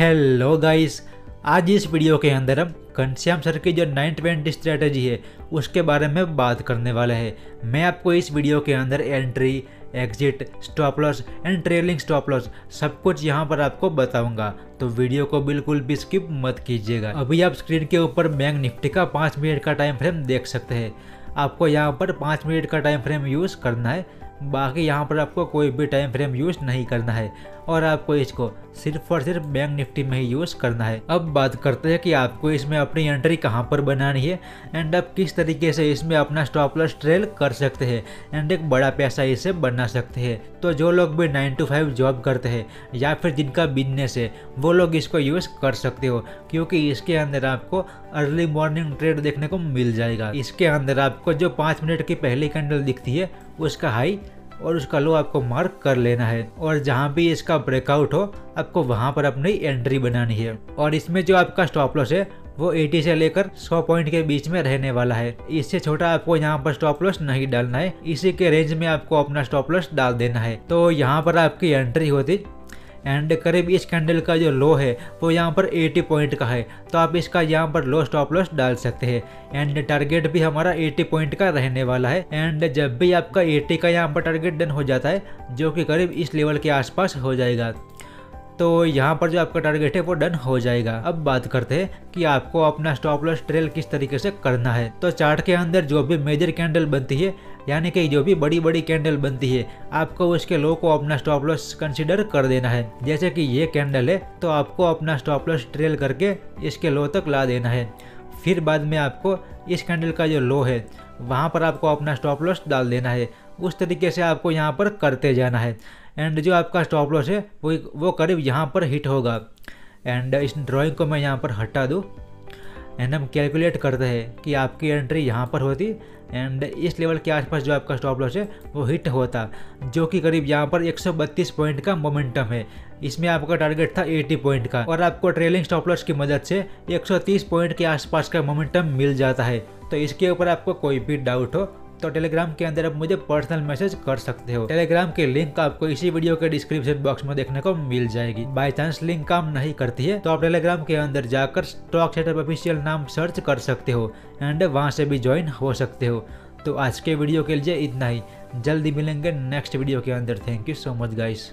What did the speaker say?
Hello guys आज इस video के अंदर हम घनश्याम सर की जो नाइन ट्वेंटी स्ट्रेटजी है, उसके बारे में बात करने वाले हैं। मैं आपको इस वीडियो के अंदर entry exit stop loss and trailing stop loss सब कुछ यहाँ पर आपको बताऊँगा। तो वीडियो को बिल्कुल भी स्किप मत कीजिएगा। अभी आप स्क्रीन के ऊपर बैंक निफ्टी का पाँच मिनट का टाइम फ्रेम देख सकते हैं। आपको यहाँ पर पाँच मिनट का टाइम फ्रेम यूज़ करना है। बाकी यहाँ पर आपको कोई भी टाइम फ्रेम यूज़ नहीं करना है। और आपको इसको सिर्फ़ और सिर्फ़ बैंक निफ्टी में ही यूज़ करना है। अब बात करते हैं कि आपको इसमें अपनी एंट्री कहाँ पर बनानी है एंड आप किस तरीके से इसमें अपना स्टॉप लॉस ट्रेल कर सकते हैं एंड एक बड़ा पैसा इसे बना सकते हैं। तो जो लोग भी नाइन टू फाइव जॉब करते हैं या फिर जिनका बिज़नेस है, वो लोग इसको यूज़ कर सकते हो क्योंकि इसके अंदर आपको अर्ली मॉर्निंग ट्रेड देखने को मिल जाएगा। इसके अंदर आपको जो पाँच मिनट की पहली कैंडल दिखती है उसका हाई और उसका लो आपको मार्क कर लेना है। और जहाँ भी इसका ब्रेकआउट हो, आपको वहाँ पर अपनी एंट्री बनानी है। और इसमें जो आपका स्टॉप लॉस है, वो 80 से लेकर 100 पॉइंट के बीच में रहने वाला है। इससे छोटा आपको यहाँ पर स्टॉप लॉस नहीं डालना है। इसी के रेंज में आपको अपना स्टॉप लॉस डाल देना है। तो यहाँ पर आपकी एंट्री होती एंड करीब इस कैंडल का जो लो है, वो यहाँ पर 80 पॉइंट का है। तो आप इसका यहाँ पर लो स्टॉप लॉस डाल सकते हैं। एंड टारगेट भी हमारा 80 पॉइंट का रहने वाला है। एंड जब भी आपका 80 का यहाँ पर टारगेट डन हो जाता है, जो कि करीब इस लेवल के आसपास हो जाएगा। तो यहाँ पर जो आपका टारगेट है वो डन हो जाएगा। अब बात करते हैं कि आपको अपना स्टॉप लॉस ट्रेल किस तरीके से करना है। तो चार्ट के अंदर जो भी मेजर कैंडल बनती है, यानी कि जो भी बड़ी बड़ी कैंडल बनती है, आपको उसके लो को अपना स्टॉप लॉस कंसिडर कर देना है। जैसे कि ये कैंडल है तो आपको अपना स्टॉप लॉस ट्रेल करके इसके लो तक ला देना है। फिर बाद में आपको इस कैंडल का जो लो है, वहाँ पर आपको अपना स्टॉप लॉस डाल देना है। उस तरीके से आपको यहाँ पर करते जाना है। एंड जो आपका स्टॉप लॉस है, वो वो करीब यहाँ पर हिट होगा। एंड इस ड्राइंग को मैं यहाँ पर हटा दूँ। एंड हम कैलकुलेट करते हैं कि आपकी एंट्री यहाँ पर होती। एंड इस लेवल के आसपास जो आपका स्टॉप लॉस है, वो हिट होता। जो कि करीब यहाँ पर 132 पॉइंट का मोमेंटम है। इसमें आपका टारगेट था 80 पॉइंट का। और आपको ट्रेलिंग स्टॉप लॉस की मदद से 130 पॉइंट के आसपास का मोमेंटम मिल जाता है। तो इसके ऊपर आपको कोई भी डाउट हो तो टेलीग्राम के अंदर आप मुझे पर्सनल मैसेज कर सकते हो। टेलीग्राम के लिंक आपको इसी वीडियो के डिस्क्रिप्शन बॉक्स में देखने को मिल जाएगी। बाई चांस लिंक काम नहीं करती है तो आप टेलीग्राम के अंदर जाकर स्टॉक सेटअप ऑफिशियल नाम सर्च कर सकते हो एंड वहाँ से भी ज्वाइन हो सकते हो। तो आज के वीडियो के लिए इतना ही। जल्दी मिलेंगे नेक्स्ट वीडियो के अंदर। Thank you so much guys